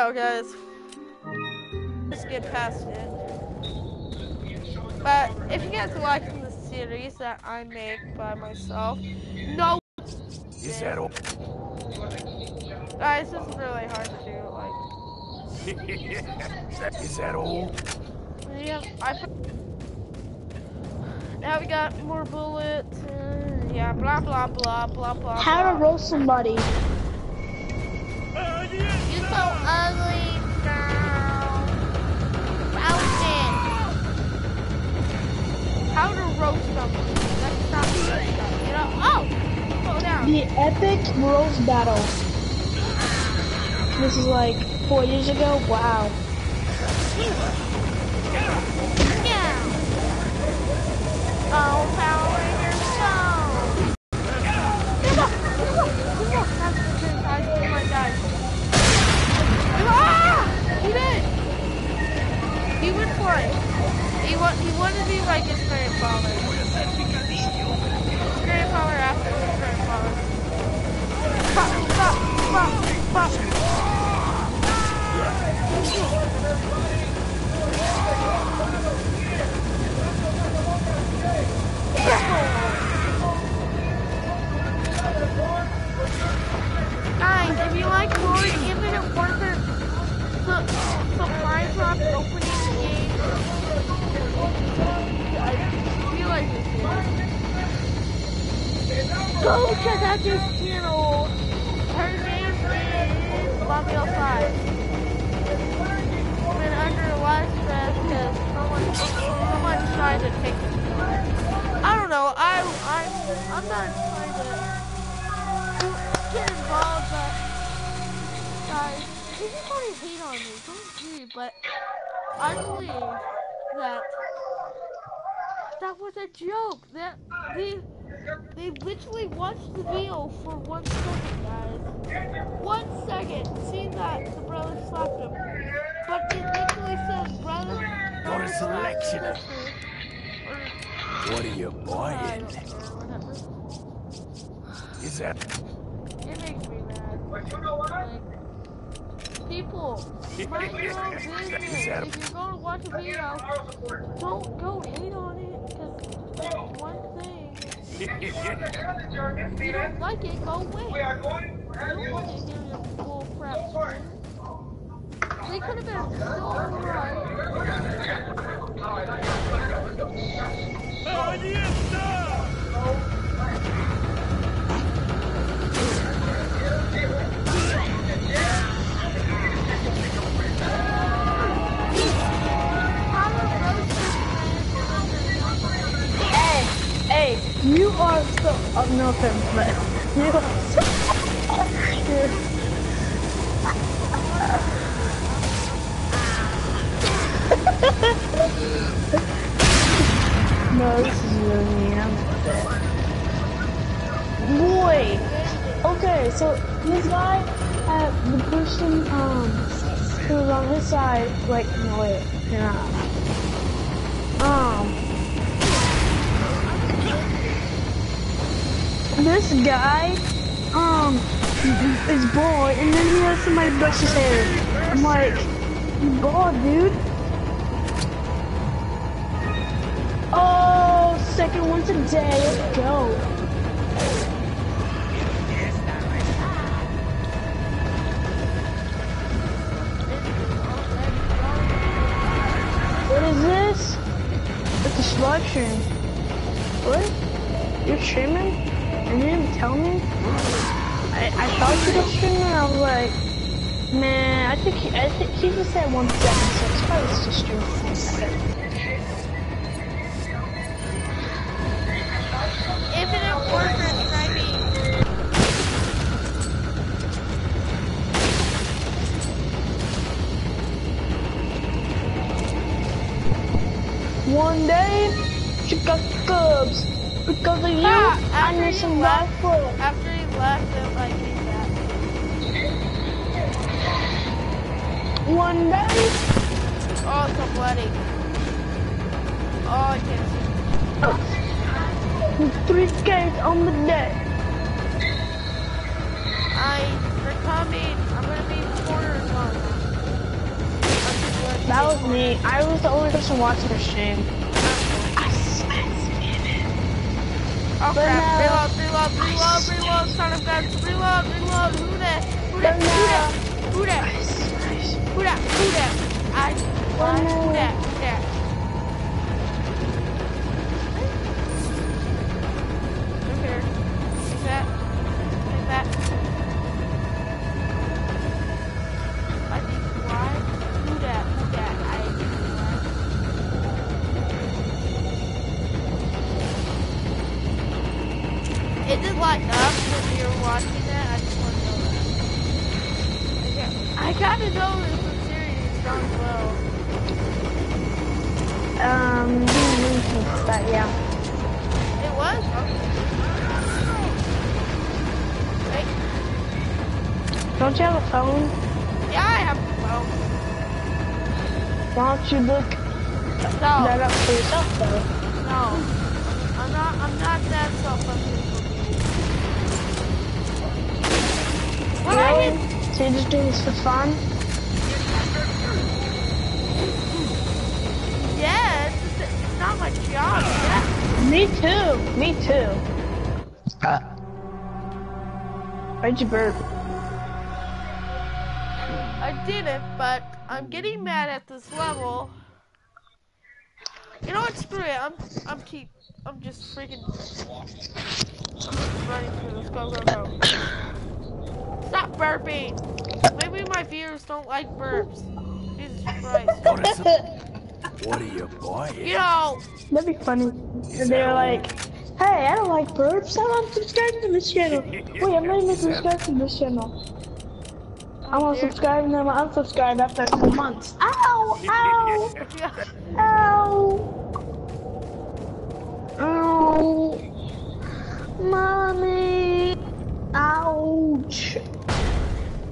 go, guys. Let's get past it. But if you guys are liking the series that I make by myself, no. Is that all? Guys, this is really hard to do. Like, Is that all? yeah, I. put- Now we got more bullets. And yeah, blah blah blah blah blah. How to blah. roast somebody. So ugly, girl. Roasted. How to roast someone. That's not you know? Oh! oh Slow down. The epic roast battle. This is like four years ago. Wow. Yeah. Oh, Power Wa- he wanted to be like guys, if you want to hate on me, don't do. But I believe that that was a joke. That they they literally watched the video for one second, guys. One second, seeing that the brother slapped him, but it literally says brother. Got a selection of- What are you buying? don't care, whatever. Is that? It makes me mad. Like, people, mind your own business. If you're going to watch a video, don't go hate on it. Because that's one thing, if you don't like it, go away. I don't want to hear your bull crap story. They could have been so right. How you are so. Oh, no offense, but you are so. no, this is really mean. I'm Boy. Okay, so this guy, uh, the person um who was on his side, like no wait, not. Um, this guy, um, is bald, and then he has somebody brush his hair. I'm like, you bald, dude. Oh, second one today. Let's go. What is this? It's a slug stream. What? You're streaming? And you didn't tell me? I, I thought you were streaming and I was like, man, I think he, I think he just said one second, so it's probably just streaming Because of you, Ah, I after need some left- rifle. After he left, it like came back. One day, Oh, it's so bloody. Oh, I can't see. with three Ks on the deck. I, they're coming. I'm gonna be cornered one. That was me. I was the only person watching the stream. Oh crap! Reload, reload, reload, reload, son of guns! Reload, reload! Who that? Who that? Who that? Who that? Who that? Who that? I. But I- no. Who that? Phone? Yeah, I have a phone. Why don't you look No, that up for yourself though? no. I'm not, I'm not that self-conscious. What I Really? did, So you're just doing this for fun? yeah, it's, it's not my job, yeah. Me too. Me too. Uh. Why'd you burp? I didn't, but I'm getting mad at this level. You know what? Screw it. I'm I'm keep I'm just freaking running through this. Go go go. Stop burping. Maybe my viewers don't like burps. Jesus Christ. What is it? What are you buying? You know, That'd be funny. And they're like, hey, I don't like burps. I'm unsubscribing to this channel. Wait, I'm not even subscribed to this channel. I'm unsubscribed and then I'm unsubscribed after a couple months. Ow! Ow! Ow! Ow! Mommy! Ouch!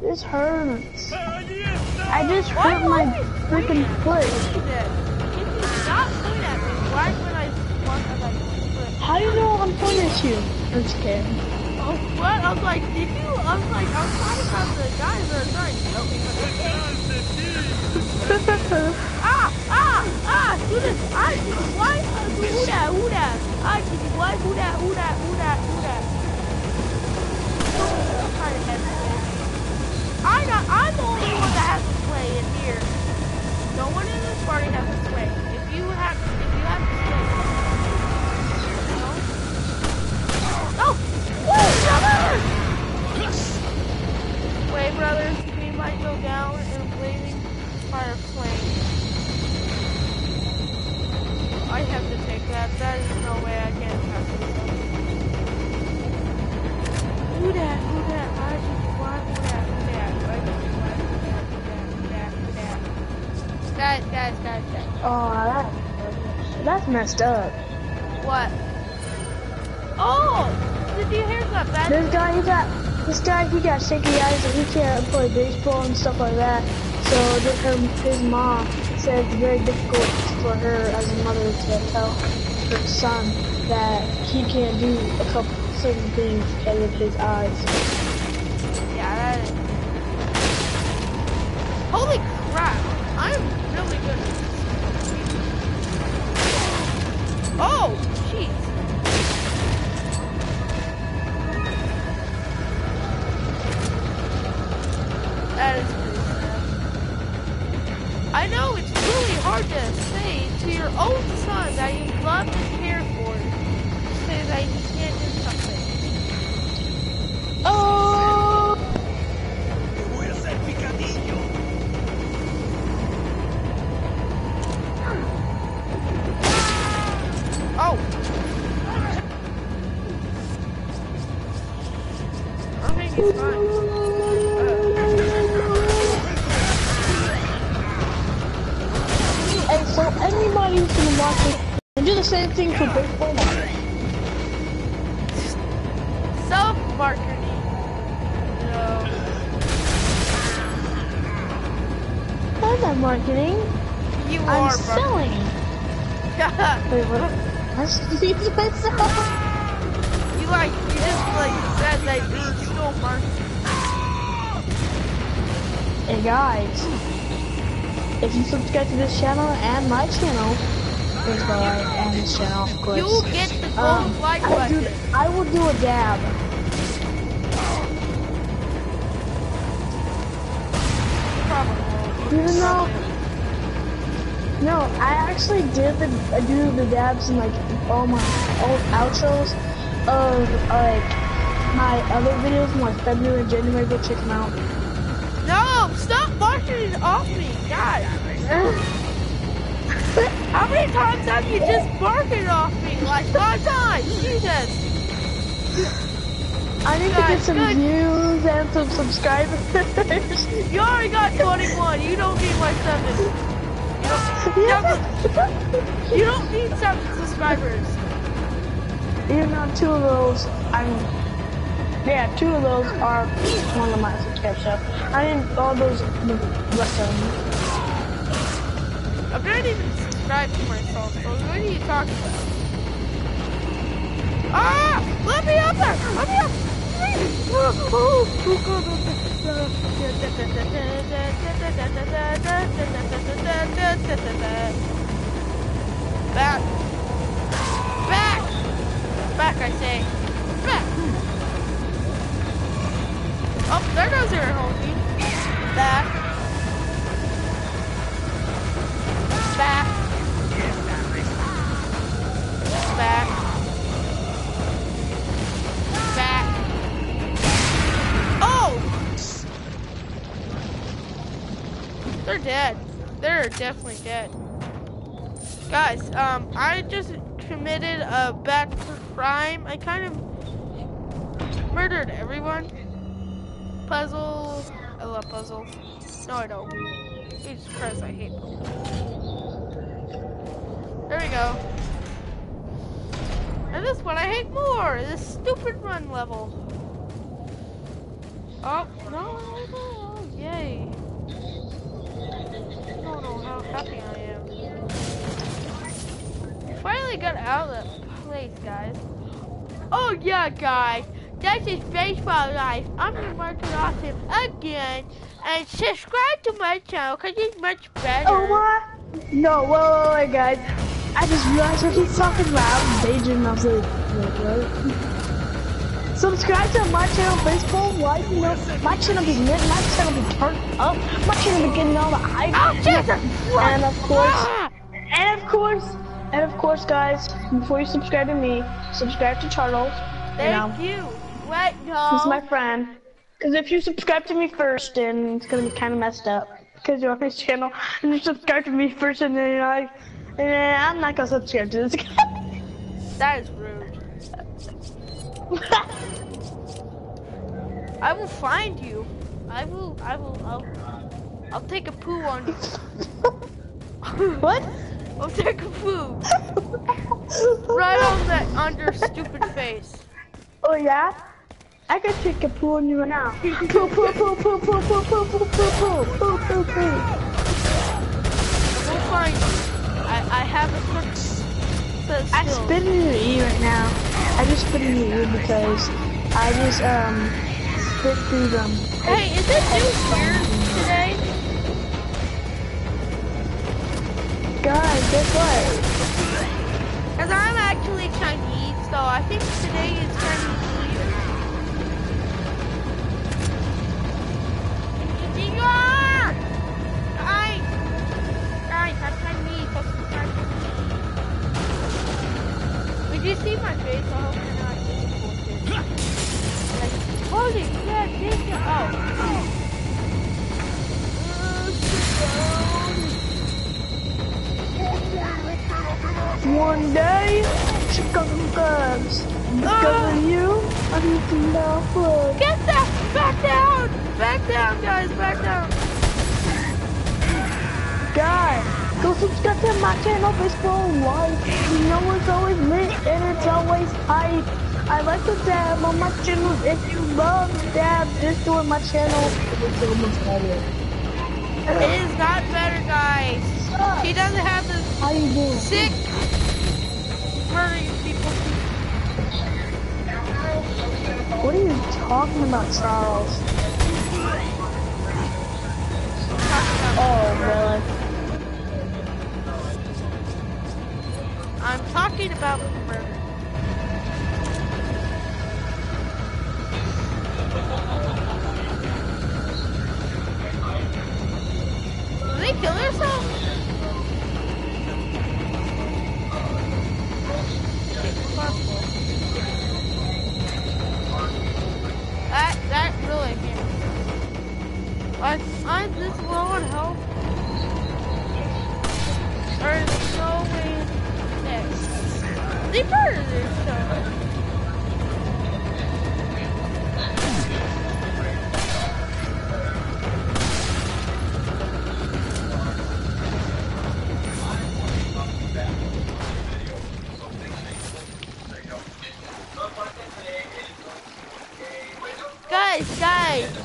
This hurts. I just Why hurt my freaking foot. Can you stop pointing at me? Why when I want to like flip? How do you know I'm pointing at you? I'm. Oh, what? I was like, did you? I was like, I was talking about the guys that are trying to kill me. Ah, ah, ah, do this. I, why? Who that? Who that? I what? Who that? Who that? Who that? Who that? I'm trying to hesitate. I not, I'm the only one that has to play in here. No one in this party has to play. If you have, Wait, brothers, we might go down in a blazing fire flame. I have to take that. That is no way I can pass this up. Who that? Who that? You why who that? Who that? You why who that? Who that? Who that? Who that? Guys, guys, guys, guys. Oh, that, that's messed up. What? Oh! Did you hear that? That This guy, he got, this guy, he got shaky eyes and he can't play baseball and stuff like that. So her, his mom said it's very difficult for her as a mother to tell her son that he can't do a couple certain things because of his eyes. Yeah, that is. Holy crap! I'm really good at this. Oh, do the same thing for baseball. Self-marketing. No. I'm not marketing. You I'm are selling. Wait, what? I sneezed myself. you like, you just like said that you're still marketing. Hey guys, if you subscribe to this channel and my channel, baseball and this of course. You get the gold um, like I will, do. I will do a dab. Probably. Even though, no, I actually did the I do the dabs in like all my old outros of like my other videos from like February and January. Go check them out. No, stop barking off me, guys. How many times have you just barked it off me? Like five times. Jesus. I need to get some good. views and some subscribers. You already got 21. You don't need my seven. yeah. You don't need seven subscribers. Even though two of those, I'm, yeah, two of those are one of my subscribers. So I didn't, all those, the rest of them. I'm not even subscribed to what are you talking about? Ah! Let me up there! Let me up! Back! Back! Back, I say. Back! Oh, there goes your homie. Back. Back. Dead. They're definitely dead. Guys, um, I just committed a bad crime. I kind of murdered everyone. Puzzles. I love puzzles. No, I don't. Jesus Christ, I hate puzzles. There we go. And this one I hate more. This stupid run level. Oh, no, no, no. Yay. I how happy I am. Finally got out of that place, guys. Oh, yeah, guys. That's his baseball life. I'm your Martin Austin again. And subscribe to my channel because it's much better. Oh what? No, whoa, whoa, wait, guys. I just realized what he's talking loud and daydreaming. I Subscribe to my channel, baseball life. You know, my channel be lit, my channel be turned up, my channel be getting all the hype. Oh, Jesus! And of course, and of course, and of course, guys, before you subscribe to me, subscribe to Charles. You know, Thank you. No. he's my friend. Because if you subscribe to me first, then it's gonna be kind of messed up. Because you're on his channel, and you subscribe to me first, and then you're like, eh, I'm not gonna subscribe to this guy. That is rude. I will find you. I will. I will. I'll. I'll take a poo on you. what? I'll take a poo right on that on your stupid face. Oh yeah? I can take a poo on you right now. Poo poo poo poo poo poo poo poo poo poo poo poo poo. We'll find you. I I have a of I spit in your ear right now. I just spit in your ear because I just um spit through them. Hey, is it new here today? Guys, guess what? Cause I'm actually Chinese, so I think today is Chinese see my face? I hope you're not disappointed. Like, holy shit, this is oh. One day, Chicago Cubs. Because of you, I need to know food. Get that! Back down! Back down, guys! Back down! Guys, go my channel, Baseball Life. You know it's always lit and it's always hype. I like to dab on my channel. If you love dab, just do it on my channel. It's so much better. It is not better, guys. He doesn't have the How you doing? sick murdering people. What are you talking about, Charles? Oh, really? I'm talking about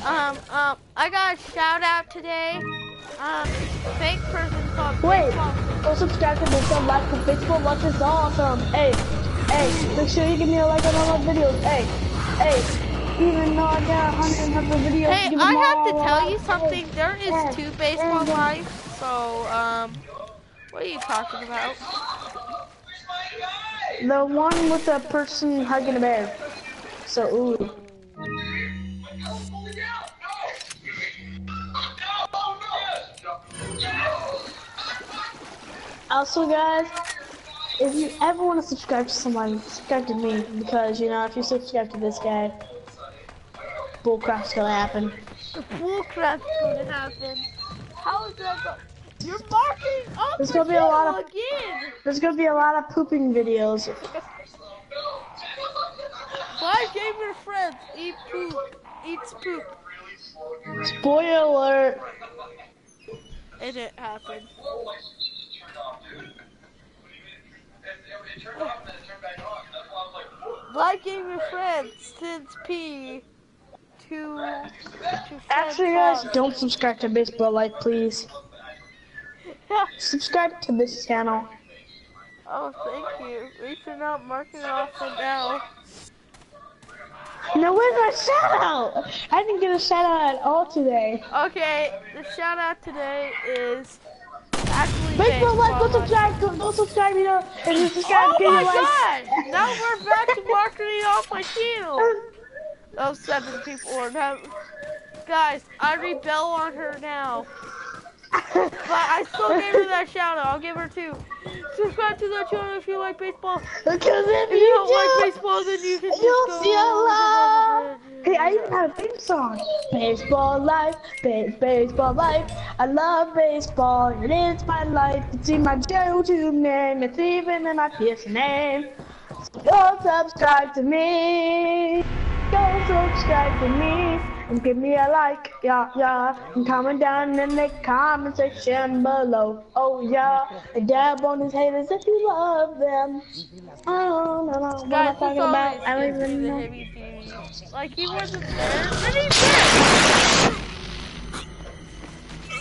um, um, I got a shout out today. Um, fake person called Wait, Baseball. go subscribe to this on like for Facebook. Watch this awesome. Hey, hey, make sure you give me a like on all my videos. Hey, hey, even though I got a hundred of the videos. Hey, I have to tell you something. There is two baseball lives, so um, what are you talking about? The one with the person hugging a bear. So, ooh. Also, guys, if you ever want to subscribe to someone, subscribe to me because you know if you subscribe to this guy, bullcrap's gonna happen. The bull gonna happen. How is that? Go- You're barking up There's gonna be a lot of- again. There's gonna be a lot of pooping videos. Five gamer friends eat poop. Eats poop. Spoiler alert. And it Like gamer friends since P to to Actually, guys, don't subscribe to Baseball Life, please. Subscribe to this channel. Oh, thank you. Least you're not marking it off for now. No, where's my shout out? I didn't get a shout out at all today. Okay, the shout out today is actually Baseball Life, go subscribe, go, go subscribe, you know, you oh subscribe, Oh me a my god! Now we're back to marketing off my channel. Those seven people are now. Guys, I rebel on her now. But I still gave her that shout out. I'll give her two. Subscribe to that channel if you like baseball. Because if If you you don't like baseball, then you can just go. you'll see a lot. Over the Hey, I even have a theme song. Baseball life, ba- baseball life. I love baseball, it's my life. It's in my YouTube name. It's even in my PS name. Go subscribe to me. Go subscribe to me. And give me a like, yeah, yeah. And comment down in the comment section below. Oh, yeah. And dab on his haters if you love them. Oh, no, no. What am I talking about? I don't even the. Like he wasn't there, but he's there.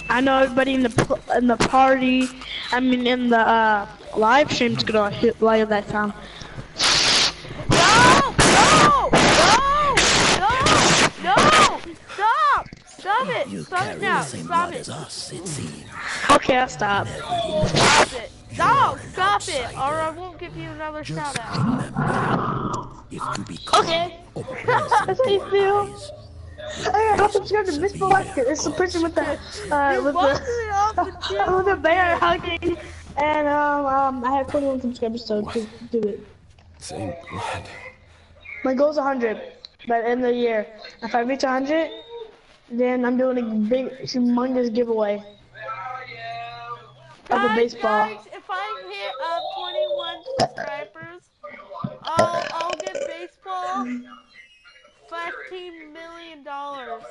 I know everybody in the in the party, I mean in the uh, live stream's gonna hit like that sound. No! No! No! No! No! Stop! Stop it! Carry now! the same Stop blood it! as us, it seems. Okay, I'll stop. Stop it! No! Stop it! Or I won't give you another shout out. If you become Okay. That's how you feel. wise, Hey, go subscribe to Miss Life. It's the person with the uh with the me off the channel. with the bear hugging, and um um I have 21 subscribers, so do, do it. Thank God. My goal's 100 by the end of the year. If I reach 100, then I'm doing a big, humongous giveaway of a baseball. guys, if I hit uh, 21 subscribers, I'll, I'll get baseball 15 million dollars.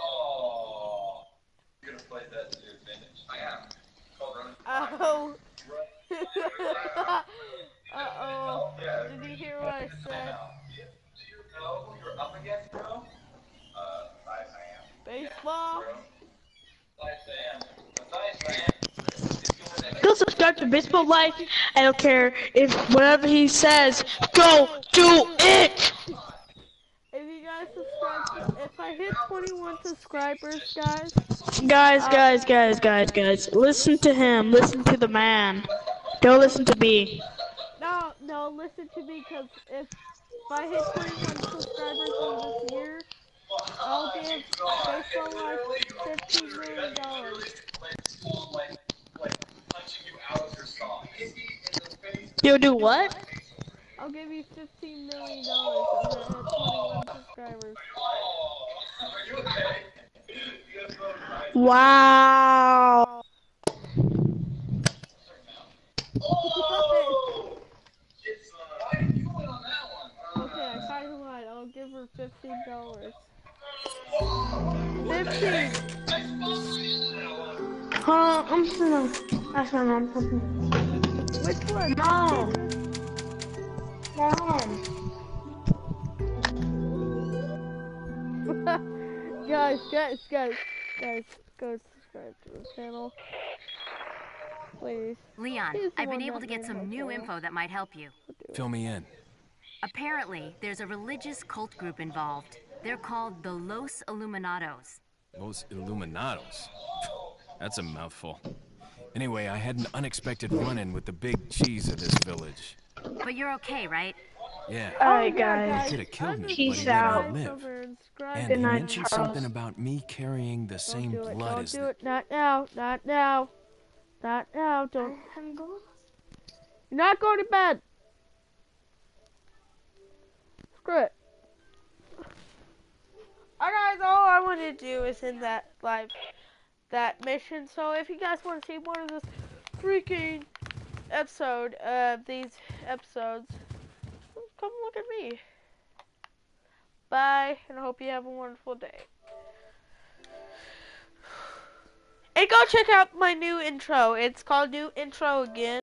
Oh, you're gonna play that to your advantage. I am. Called running. Oh. uh oh. Did you hear what I said? Do you know who you're up against, bro? Uh, Matthias I am. Baseball? Matthias I am. Matthias I am. Go subscribe to Baseball Life. I don't care if whatever he says, go do it. If you guys subscribe, to, if I hit 21 subscribers, guys, Guys, uh, guys, guys, guys, guys, listen to him. Listen to the man. Don't listen to me. No, no, listen to me, cause if, if I hit 21 subscribers in this year, I'll give Baseball Life 15 million dollars. like, like punching you out of your socks. In the face. You'll do what? I'll give you 15 million dollars I hit 21 subscribers. Are you okay? You guys know right? Wow. It's, why did you win on that one? Okay, I kinda lied. I'll give her fifteen dollars. Fifteen. Hold I'm still. That's my mom. Which one? Mom. Mom. guys, guys, guys, guys, go subscribe to the channel, please. Leon, He's the I've been able to get some my new channel. info that might help you. Fill me in. Apparently, there's a religious cult group involved. They're called the Los Illuminados. Los Illuminados. That's a mouthful. Anyway, I had an unexpected run-in with the big cheese of this village. But you're okay, right? Yeah. Oh, Alright, Yeah, guys. Could have killed me, Peace but he let out. live. And Good he night, mentioned Charles. something about me carrying the Don't same do it. blood Don't as do the... it. Not now. Not now. Not now. Don't. I'm going. You're not going to bed. Screw it. Alright guys, all I want to do is in that live, that mission. So if you guys want to see more of this freaking episode, uh, these episodes, come look at me. Bye, and I hope you have a wonderful day. And go check out my new intro. It's called New Intro again.